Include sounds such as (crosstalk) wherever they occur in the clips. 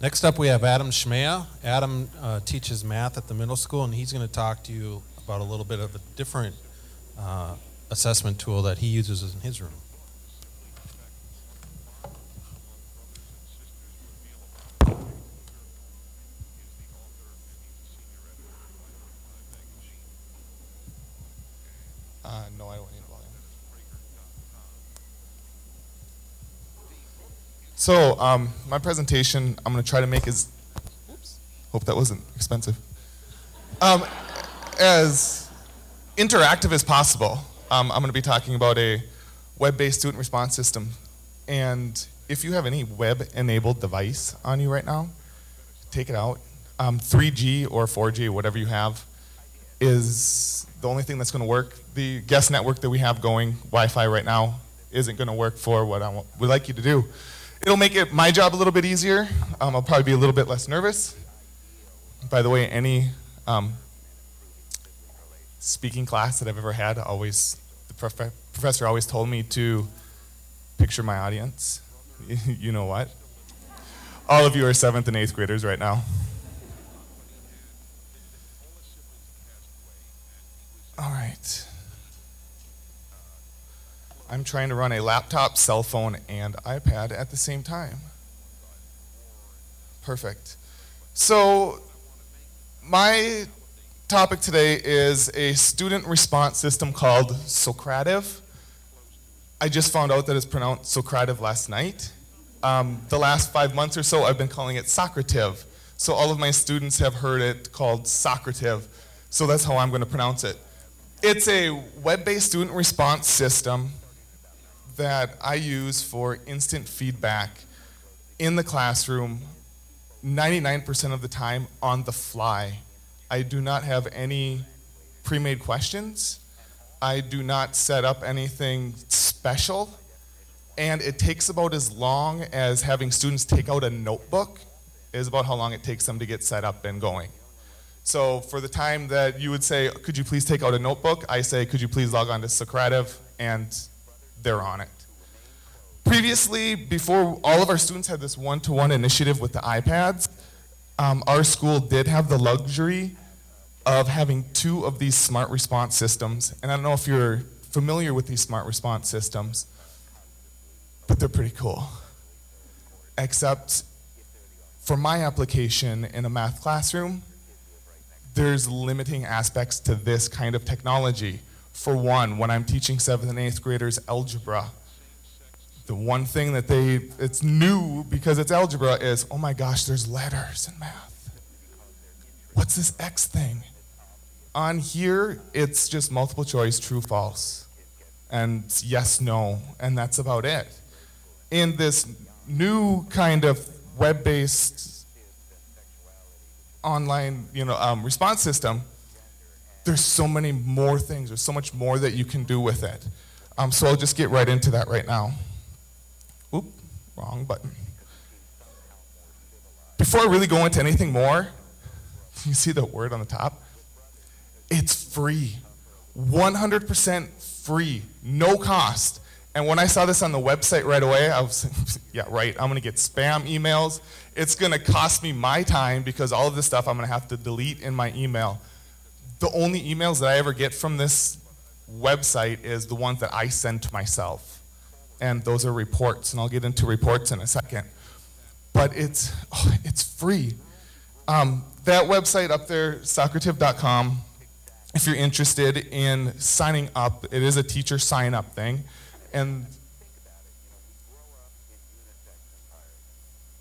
Next up, we have Adam Smieja. Adam uh, teaches math at the middle school, and he's going to talk to you about a little bit of a different uh, assessment tool that he uses in his room. Uh, no, I don't need volume. So, um, my presentation, I'm going to try to make as, oops, hope that wasn't expensive, um, as interactive as possible. Um, I'm going to be talking about a web-based student response system. And if you have any web-enabled device on you right now, take it out. Um, 3G or 4G, whatever you have, is the only thing that's going to work. The guest network that we have going, Wi-Fi right now, isn't going to work for what I would like you to do. It'll make it my job a little bit easier. Um, I'll probably be a little bit less nervous. By the way, any um, speaking class that I've ever had, always the prof professor always told me to picture my audience. (laughs) you know what? All of you are seventh and eighth graders right now. All right. I'm trying to run a laptop, cell phone, and iPad at the same time. Perfect. So, my topic today is a student response system called Socrative. I just found out that it's pronounced Socrative last night. Um, the last five months or so, I've been calling it Socrative. So all of my students have heard it called Socrative. So that's how I'm going to pronounce it. It's a web-based student response system that I use for instant feedback in the classroom 99% of the time on the fly. I do not have any pre-made questions. I do not set up anything special. And it takes about as long as having students take out a notebook is about how long it takes them to get set up and going. So for the time that you would say, could you please take out a notebook, I say, could you please log on to Socrative, and they're on it. Previously, before all of our students had this one-to-one initiative with the iPads, um, our school did have the luxury of having two of these smart response systems. And I don't know if you're familiar with these smart response systems, but they're pretty cool. Except for my application in a math classroom, there's limiting aspects to this kind of technology. For one, when I'm teaching seventh and eighth graders algebra, the one thing that they, it's new because it's algebra is, oh my gosh, there's letters in math. What's this X thing? On here, it's just multiple choice, true, false, and yes, no, and that's about it. In this new kind of web-based online you know, um, response system, there's so many more things. There's so much more that you can do with it. Um, so I'll just get right into that right now. Oop, wrong button. Before I really go into anything more, (laughs) you see the word on the top? It's free. 100% free, no cost. And when I saw this on the website right away, I was, (laughs) yeah, right, I'm gonna get spam emails. It's gonna cost me my time because all of this stuff I'm gonna have to delete in my email. The only emails that I ever get from this website is the ones that I send to myself. And those are reports, and I'll get into reports in a second. But it's, oh, it's free. Um, that website up there, socrative.com, if you're interested in signing up, it is a teacher sign up thing. And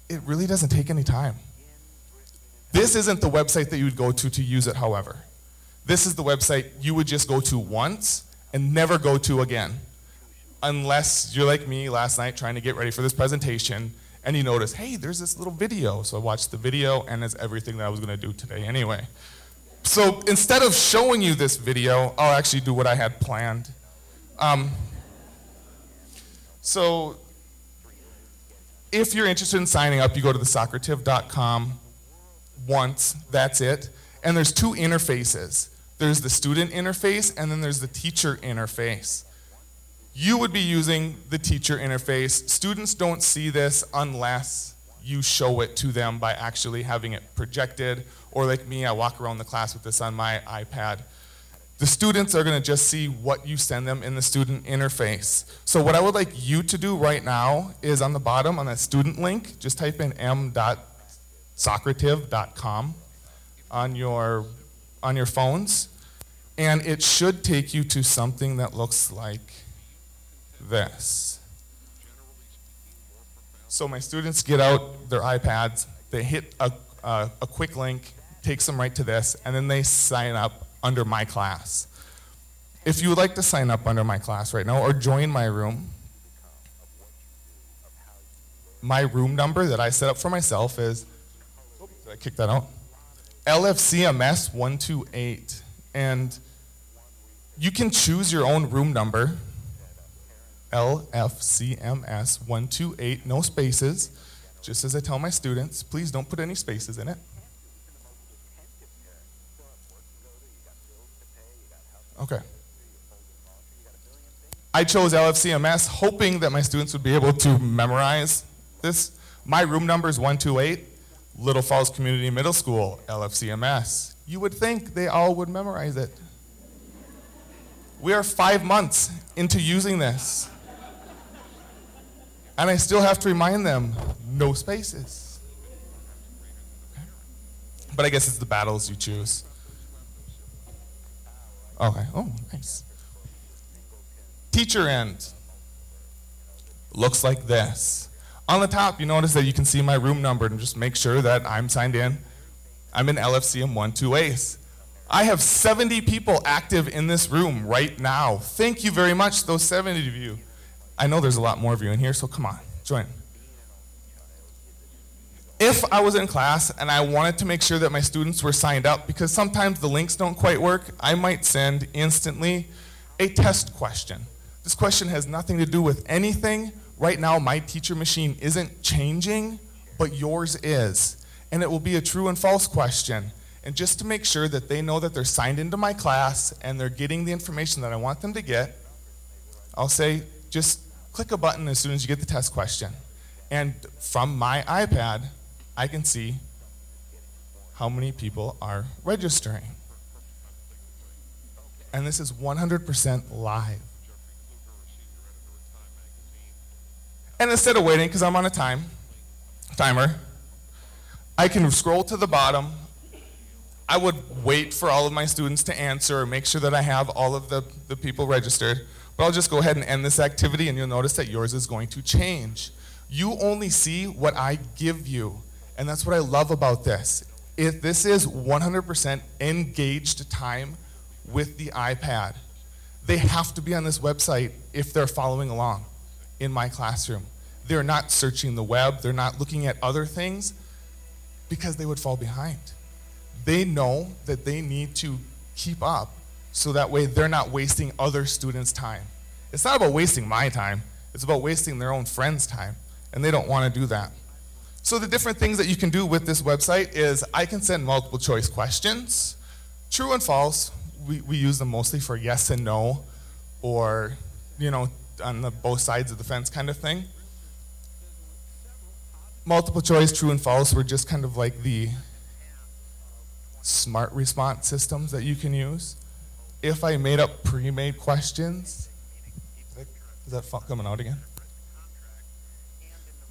it really doesn't take any time. This isn't the website that you would go to to use it, however. This is the website you would just go to once and never go to again. Unless you're like me last night trying to get ready for this presentation and you notice, hey, there's this little video. So I watched the video and it's everything that I was going to do today anyway. So instead of showing you this video, I'll actually do what I had planned. Um, so if you're interested in signing up, you go to the once, that's it. And there's two interfaces. There's the student interface and then there's the teacher interface. You would be using the teacher interface. Students don't see this unless you show it to them by actually having it projected, or like me, I walk around the class with this on my iPad. The students are going to just see what you send them in the student interface. So what I would like you to do right now is on the bottom on that student link, just type in m.socrative.com on your on your phones and it should take you to something that looks like this. So my students get out their iPads, they hit a, a, quick link, takes them right to this, and then they sign up under my class. If you would like to sign up under my class right now or join my room, my room number that I set up for myself is, did I kick that out? LFCMS 128. And you can choose your own room number, LFCMS 128, no spaces. Just as I tell my students, please don't put any spaces in it. Okay. I chose LFCMS hoping that my students would be able to memorize this. My room number is 128, Little Falls Community Middle School, LFCMS. You would think they all would memorize it. We are five months into using this. And I still have to remind them no spaces. But I guess it's the battles you choose. Okay. Oh, nice. Teacher end looks like this. On the top, you notice that you can see my room number and just make sure that I'm signed in. I'm in LFCM 128. I have 70 people active in this room right now. Thank you very much, those 70 of you. I know there's a lot more of you in here, so come on, join. If I was in class and I wanted to make sure that my students were signed up, because sometimes the links don't quite work, I might send instantly a test question. This question has nothing to do with anything. Right now, my teacher machine isn't changing, but yours is. And it will be a true and false question. And just to make sure that they know that they're signed into my class and they're getting the information that I want them to get, I'll say, just click a button as soon as you get the test question. And from my iPad, I can see how many people are registering. And this is 100% live. And instead of waiting, because I'm on a time timer, I can scroll to the bottom I would wait for all of my students to answer make sure that I have all of the, the people registered. But I'll just go ahead and end this activity and you'll notice that yours is going to change. You only see what I give you. And that's what I love about this. If this is 100% engaged time with the iPad, they have to be on this website if they're following along in my classroom. They're not searching the web, they're not looking at other things because they would fall behind they know that they need to keep up so that way they're not wasting other students' time. It's not about wasting my time, it's about wasting their own friends' time, and they don't want to do that. So the different things that you can do with this website is I can send multiple choice questions, true and false. We, we use them mostly for yes and no, or, you know, on the both sides of the fence kind of thing. Multiple choice, true and false, were just kind of like the smart response systems that you can use. If I made up pre-made questions, is that coming out again?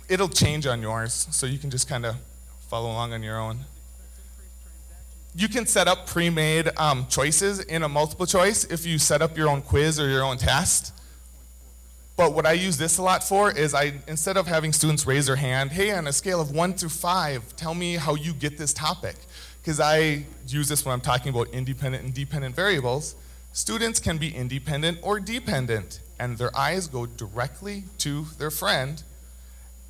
It'll change on yours, so you can just kind of follow along on your own. You can set up pre-made um, choices in a multiple choice if you set up your own quiz or your own test. But what I use this a lot for is I, instead of having students raise their hand, hey, on a scale of one through five, tell me how you get this topic because I use this when I'm talking about independent and dependent variables, students can be independent or dependent, and their eyes go directly to their friend,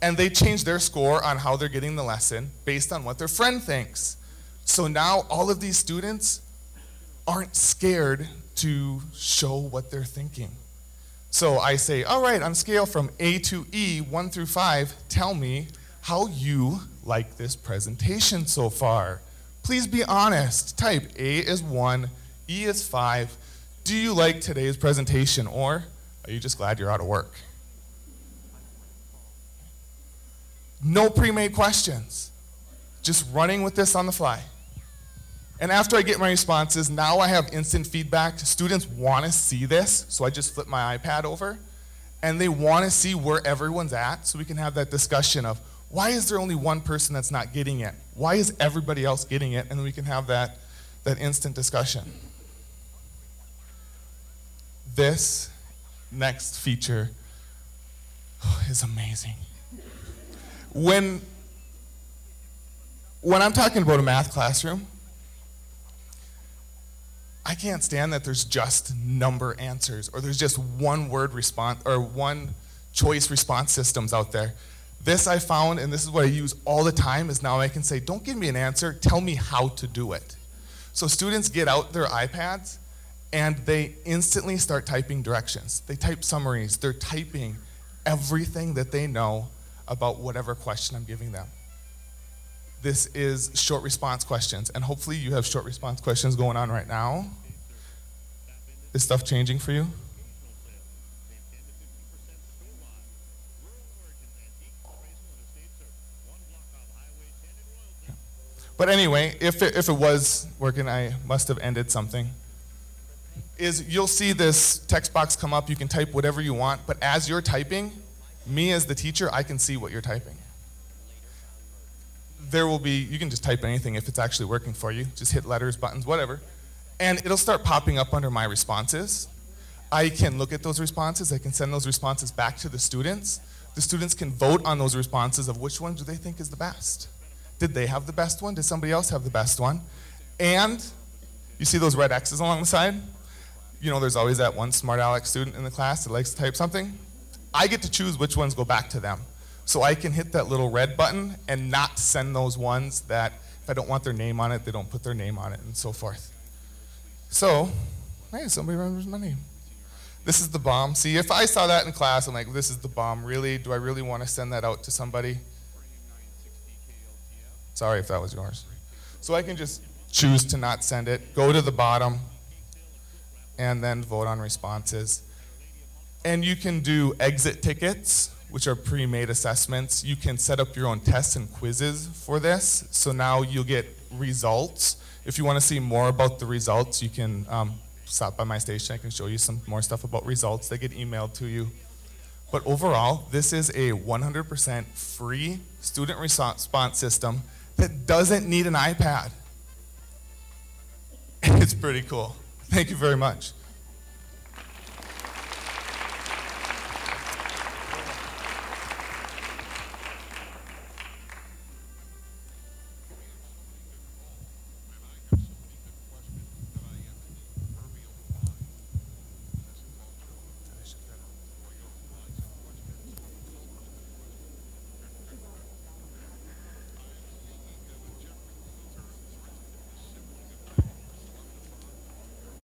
and they change their score on how they're getting the lesson based on what their friend thinks. So now all of these students aren't scared to show what they're thinking. So I say, all right, on scale from A to E, one through five, tell me how you like this presentation so far. Please be honest. Type A is 1, E is 5. Do you like today's presentation or are you just glad you're out of work? No pre-made questions. Just running with this on the fly. And after I get my responses, now I have instant feedback. Students want to see this, so I just flip my iPad over. And they want to see where everyone's at, so we can have that discussion of why is there only one person that's not getting it? Why is everybody else getting it? And we can have that, that instant discussion. This next feature (sighs) is amazing. When, when I'm talking about a math classroom, I can't stand that there's just number answers or there's just one word response or one choice response systems out there. This I found, and this is what I use all the time, is now I can say, don't give me an answer, tell me how to do it. So students get out their iPads and they instantly start typing directions. They type summaries, they're typing everything that they know about whatever question I'm giving them. This is short response questions, and hopefully you have short response questions going on right now. Is stuff changing for you? But anyway, if it, if it was working, I must have ended something. Is you'll see this text box come up, you can type whatever you want, but as you're typing, me as the teacher, I can see what you're typing. There will be, you can just type anything if it's actually working for you. Just hit letters, buttons, whatever. And it'll start popping up under my responses. I can look at those responses, I can send those responses back to the students. The students can vote on those responses of which one do they think is the best. Did they have the best one? Did somebody else have the best one? And you see those red X's along the side? You know, there's always that one smart aleck student in the class that likes to type something. I get to choose which ones go back to them. So I can hit that little red button and not send those ones that if I don't want their name on it, they don't put their name on it and so forth. So, hey, somebody remembers my name. This is the bomb. See, if I saw that in class, I'm like, this is the bomb. Really? Do I really want to send that out to somebody? Sorry if that was yours. So I can just choose to not send it, go to the bottom, and then vote on responses. And you can do exit tickets, which are pre-made assessments. You can set up your own tests and quizzes for this. So now you'll get results. If you want to see more about the results, you can um, stop by my station. I can show you some more stuff about results. They get emailed to you. But overall, this is a 100% free student response system that doesn't need an iPad. (laughs) It's pretty cool. Thank you very much.